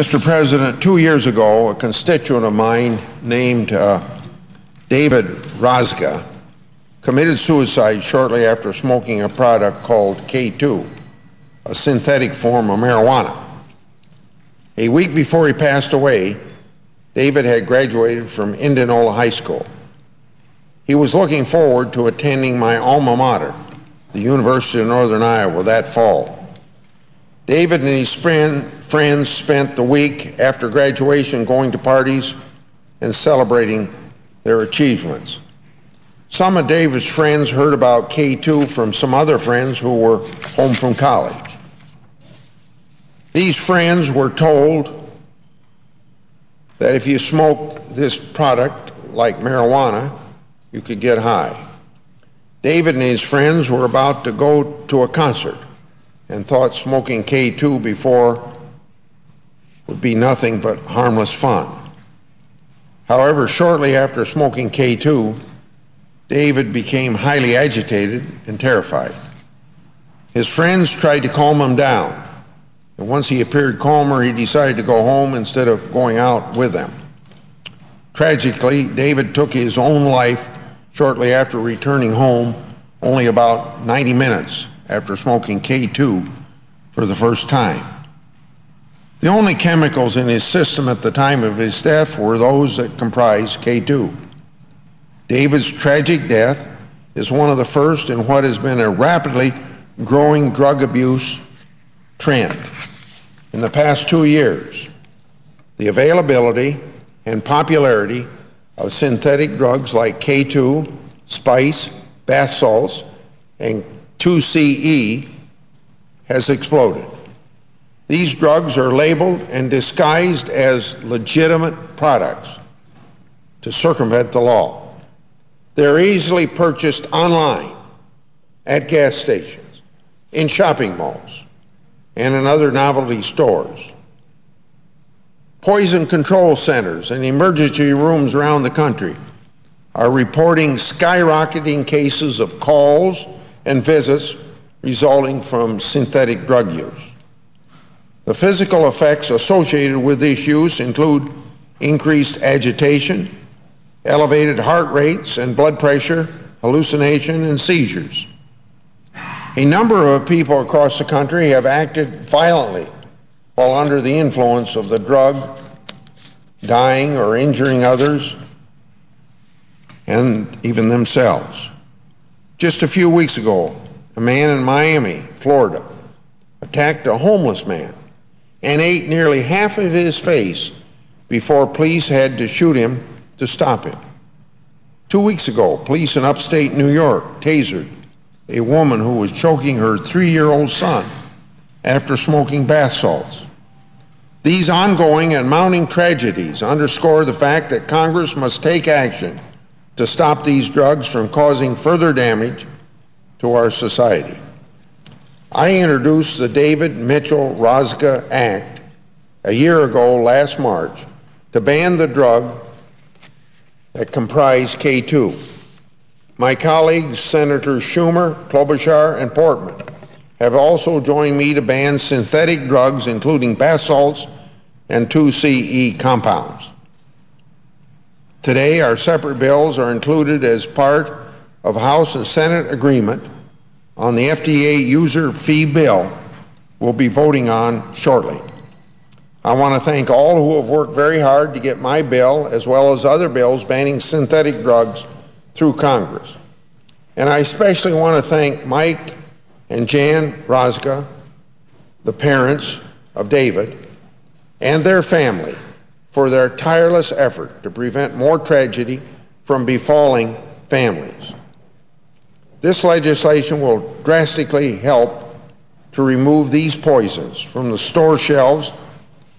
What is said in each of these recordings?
Mr. President, two years ago, a constituent of mine named uh, David Rozga committed suicide shortly after smoking a product called K2, a synthetic form of marijuana. A week before he passed away, David had graduated from Indianola High School. He was looking forward to attending my alma mater, the University of Northern Iowa, that fall. David and his friends spent the week after graduation going to parties and celebrating their achievements. Some of David's friends heard about K2 from some other friends who were home from college. These friends were told that if you smoke this product, like marijuana, you could get high. David and his friends were about to go to a concert and thought smoking K2 before would be nothing but harmless fun. However, shortly after smoking K2, David became highly agitated and terrified. His friends tried to calm him down, and once he appeared calmer, he decided to go home instead of going out with them. Tragically, David took his own life shortly after returning home, only about 90 minutes after smoking K2 for the first time. The only chemicals in his system at the time of his death were those that comprise K2. David's tragic death is one of the first in what has been a rapidly growing drug abuse trend. In the past two years, the availability and popularity of synthetic drugs like K2, spice, bath salts, and 2CE has exploded. These drugs are labeled and disguised as legitimate products to circumvent the law. They're easily purchased online, at gas stations, in shopping malls, and in other novelty stores. Poison control centers and emergency rooms around the country are reporting skyrocketing cases of calls and visits resulting from synthetic drug use. The physical effects associated with this use include increased agitation, elevated heart rates and blood pressure, hallucination, and seizures. A number of people across the country have acted violently while under the influence of the drug, dying or injuring others and even themselves. Just a few weeks ago, a man in Miami, Florida, attacked a homeless man and ate nearly half of his face before police had to shoot him to stop him. Two weeks ago, police in upstate New York tasered a woman who was choking her three year old son after smoking bath salts. These ongoing and mounting tragedies underscore the fact that Congress must take action to stop these drugs from causing further damage to our society. I introduced the David Mitchell Rozga Act a year ago last March to ban the drug that comprised K2. My colleagues, Senators Schumer, Klobuchar, and Portman, have also joined me to ban synthetic drugs, including bath salts and 2CE compounds. Today, our separate bills are included as part of House and Senate agreement on the FDA user fee bill we'll be voting on shortly. I want to thank all who have worked very hard to get my bill, as well as other bills banning synthetic drugs, through Congress. And I especially want to thank Mike and Jan Rozga, the parents of David, and their family for their tireless effort to prevent more tragedy from befalling families. This legislation will drastically help to remove these poisons from the store shelves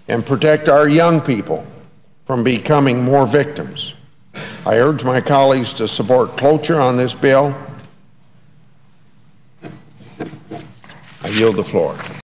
and protect our young people from becoming more victims. I urge my colleagues to support cloture on this bill. I yield the floor.